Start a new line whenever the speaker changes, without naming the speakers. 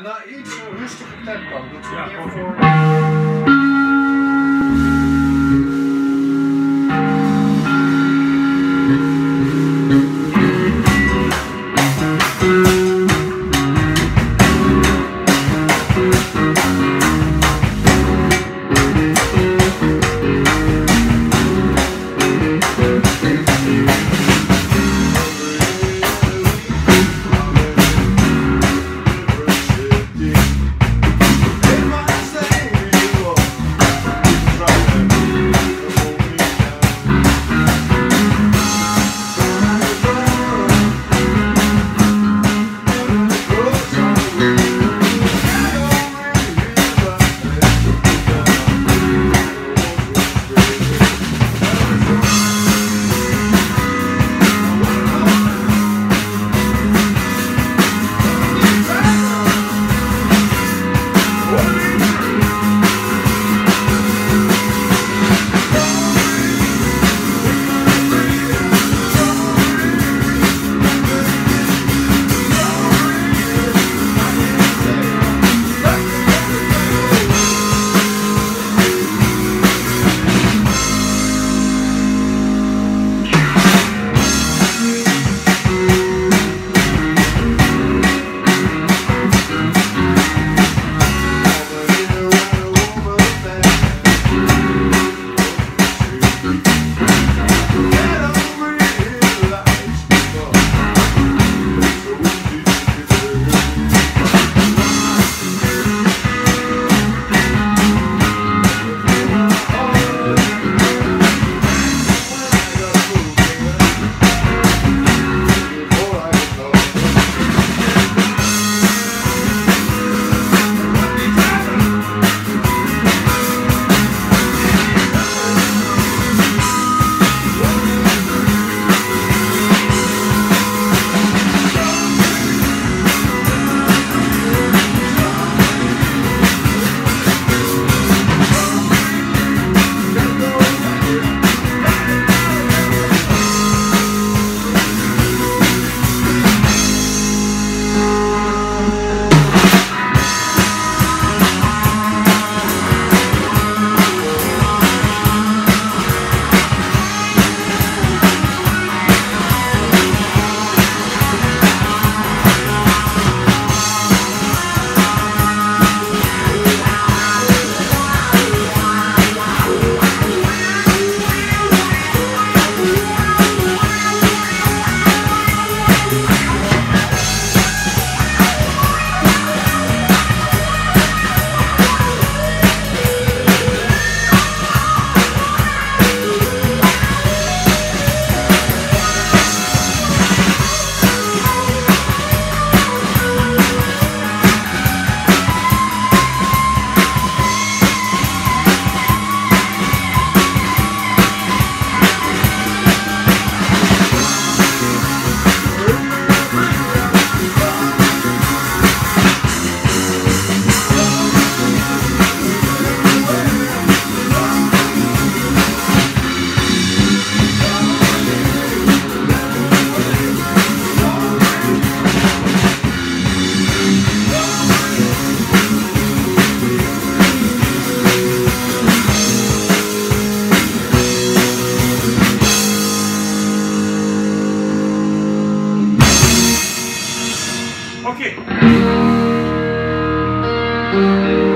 En dan iets eh, rustiger tempo. Dat
Ja,
voor...
Música